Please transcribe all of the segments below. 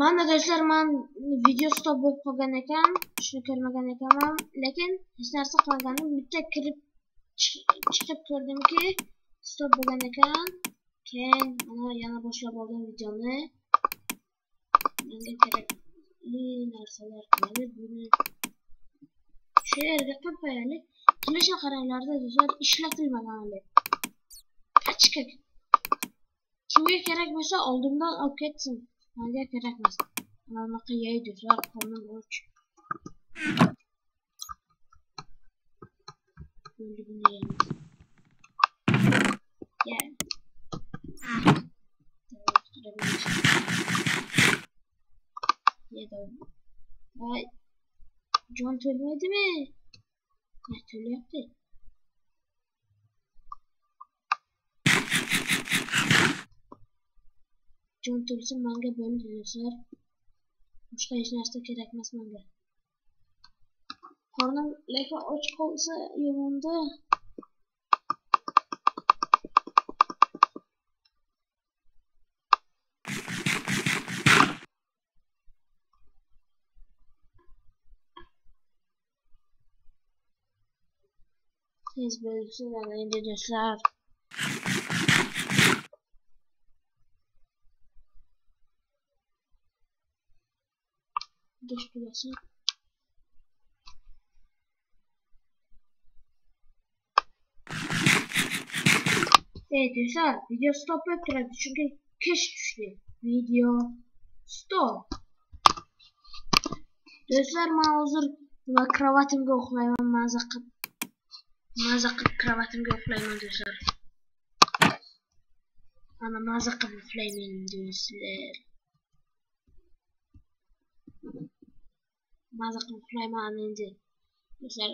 mana do'stlar man video stop bo'lib qolgan ekan shuni ko'rmagan ekanman lekin hech narsa qilmaganim bitta kirib chiqib ko'rdimki stop bo'lgan ekan keyin mana yana boshlab oldim videoni menga kerakli narsalar keladi buni shu yerga qo'yaylik qilishni qaranglarda do'stlar ishlatilmagan hali pachka kimga kerak bo'lsa oldimdan olib ketsin Haliyle gerekmez. Almakı yaydır. Rakamın borç. Öldü bunu yayınız. Gel. Yedim. Vay. John tölmedi mi? Ne tölü yaptı? Jon to'lsa manga hech narsa kerak emas manga. Qornim lekin och qolsa yomonda tez bo'lsin endi do'stlar Geç burası. Evet güzel. Video stop ettirdi çünkü keş düştü. Video stop. Do'stlar men hozir nima kravatimga uxlayman maza qilib maza qilib kravatimga uxlayman do'stlar mana maza qilib uxlayman maza qilib uxlayman endi do'stlar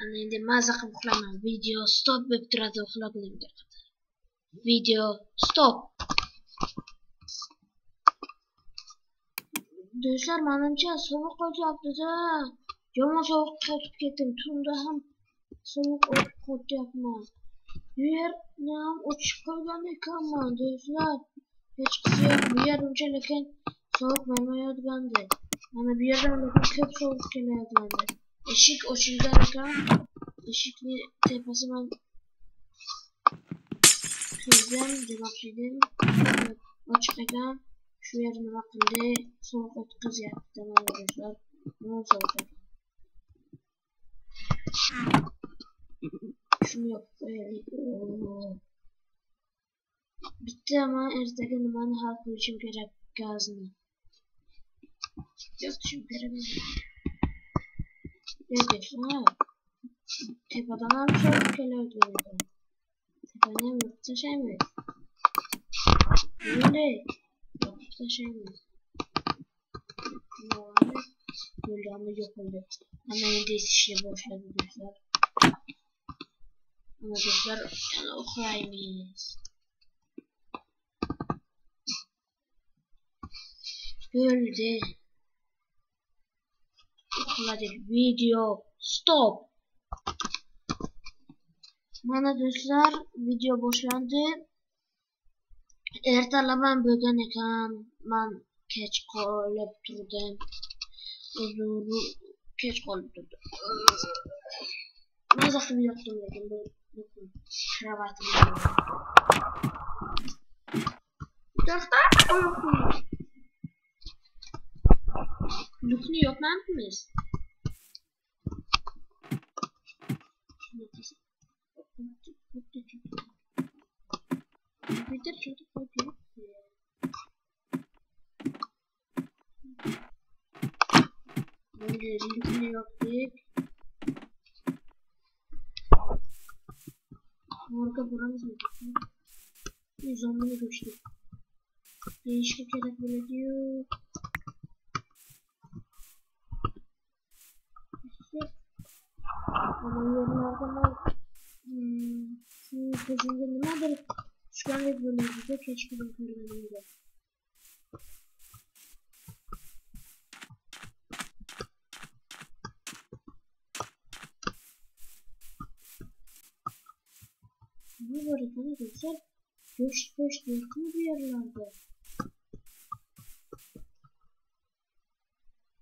ana endi maza qilib uxlayman video stop bo'lib turadi uxlagunimga qadar video stop. Do'stlar manimcha sovuq qotyaptida yomon sovuq qotib ketdim tunda ham sovuq qotyapman yerni ham ochib qo'ygan ekanman do'stlar. Hech qisi yo'q bu yer unchalik sovuq bo'lmayotgandi mana bu yerdan lekin ko'p sovuq kelayotgandi eshik ochilgan ekan eshikni tepasidan kirdim demoqchi edim ochiq ekan shu yer nima qildi sovuq o'tkazyapti mana do'stlar yomon sovuq ekan yopib qo'yaylik bitta man ertaga nimani hal qilishim kerak gazni yopishim kerak do'stlar tepadan ham sovuq kelayotgan ekan tepani ham yopib tashlaymiz bunday yopib tashlaymiz bo'lgani yopildi ana endi esishni boshladi do'stlar ana do'stlar yana uxlaymiz bo'ldi uxladik video stop. Mana do'stlar video boshlandi ertalab bo'lgan ekan man kech qolib turdim uzr kech qolib turdim maza qilib yotdim lekin bu kravatim do'stlar lukni yopmayapmiz Kompüter çocuk yapıyor. Böyle linkini yaptık. Harika buramız mı? Zombini geçtik. Değişik kere böyle diyor. Ama yorumlarda hmm, şu kızınca nedir? Şükranlık bölümümüzde keşke görünümüzde. Bu haritada güzel göç göç yakın bir yerlerde.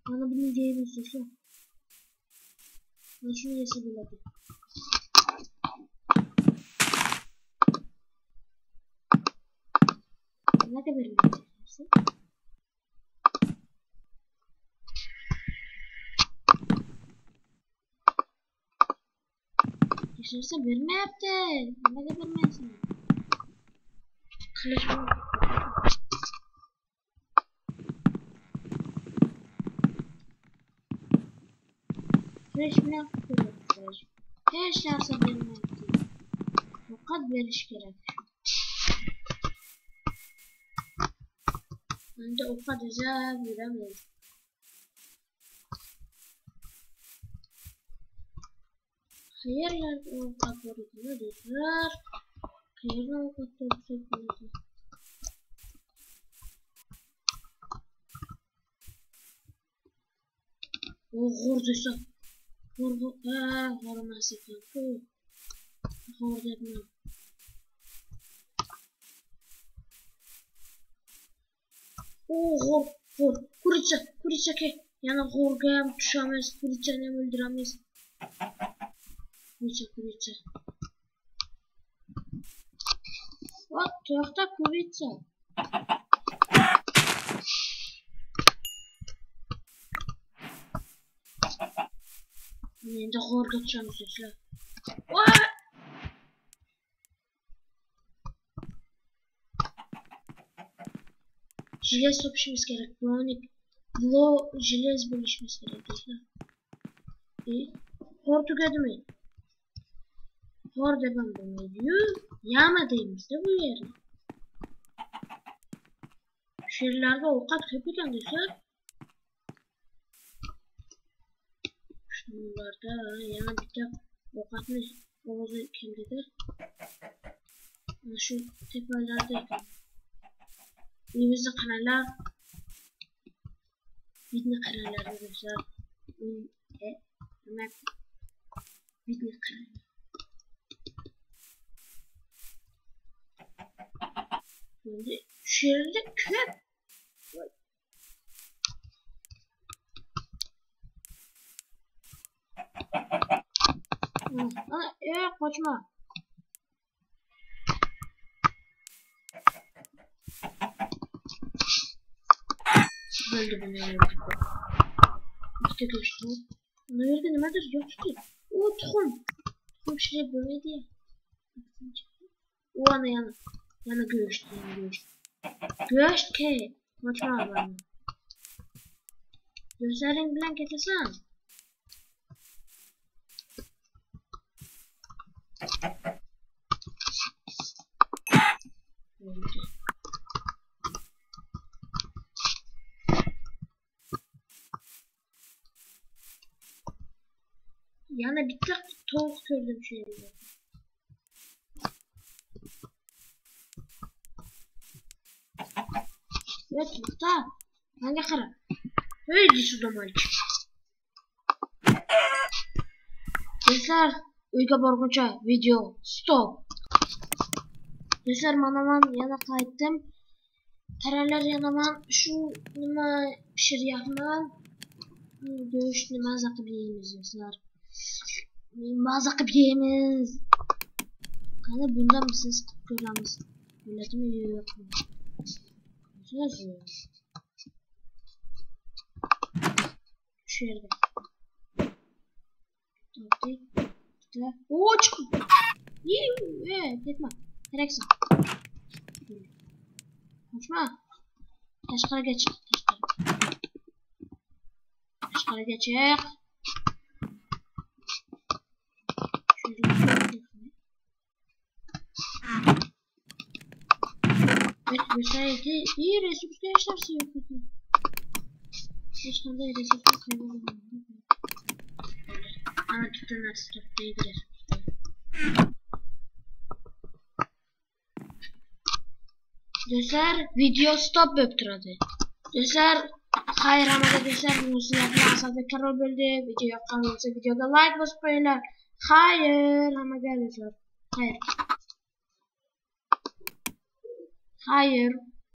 Bana bunu diyebilirsiniz. Yok. Ben şunu buladım. Ne kadar vereceksin? Yaşarsa verme yaptın. Ne kadar vermesin? Kılıç mı? Kılıç mı yaptın? Yaşarsa verme yaptın. Fakat veriş gerek. Bence o kadar güzel bilemeyiz. Hayırlar avukat borcunu dediler. Hayırlar avukat borcunu dediler. O gorduysa. horimas ekanku hor debman u g'o'r g'o'r kuricha kuricha ke yana g'o'rga ham tushamiz kurichani ham o'ldiramiz. Kuricha kuricha. Вот to'yoqda кувица. Ne de hor kaçacağım sesle. Jilet sopuşumuz gerek. Brownie. Blow jilet bölüşmüş gerek. E, Portugal mi? Hor devam bunu diyor. Da bu yeri. Şehirlerde avukat kapıdan düşer. Şunlarda yana bir de avukat mı? Oğuz'u kendidir. Şu tepelerde Evimizde kanallar Bitne kanallar arkadaşlar. Hemen Bitne kanallar. Şimdi şu yerde köp. Ana, e, kaçma. Bunu öldü. İşte geçti. Nerede nedir yok ki. O tohum. Tohum şuraya böyle diye. O ana yana. Yana göğüştü yana göğüştü. Göğüşt ke. Kaçma abi. Gözlerin bilen getirsen. Yani bir tık tavuk şu yerinde. Evet muhtar. Hangi kara? Öyle şu malik. Gençler uyga borgunca video stop. Gençler manaman yana kayıttım. Karalar yanaman şu nima pişir yapman. Dövüş nima zakı bileyimiz gençler. Bazı yiyemiz. Kanka bundan mısınız göremiz? Milleti mi mu? Nasıl yazıyor? Şu yerde. Tabii. İşte. Oo çıktı. Yiyuu. Evet gitme. Gereksin. Kaçma. Taşkara geç. Taşkara. Taşkara geçek. Müsait iyi resurs gençler yok bakın. Hiç kanda resurslar kaybolmadı. Ama tutunan stoptaydı resurslar. Dostlar video stop bo'lib turadi. Do'stlar xayr hammaga do'stlar bu sizlarga Asadbek Karol bo'ldi. Video yoqqan bo'lsa videoga like bosib qo'yinglar. Xayr hammaga do'stlar. Xayr. Hayır.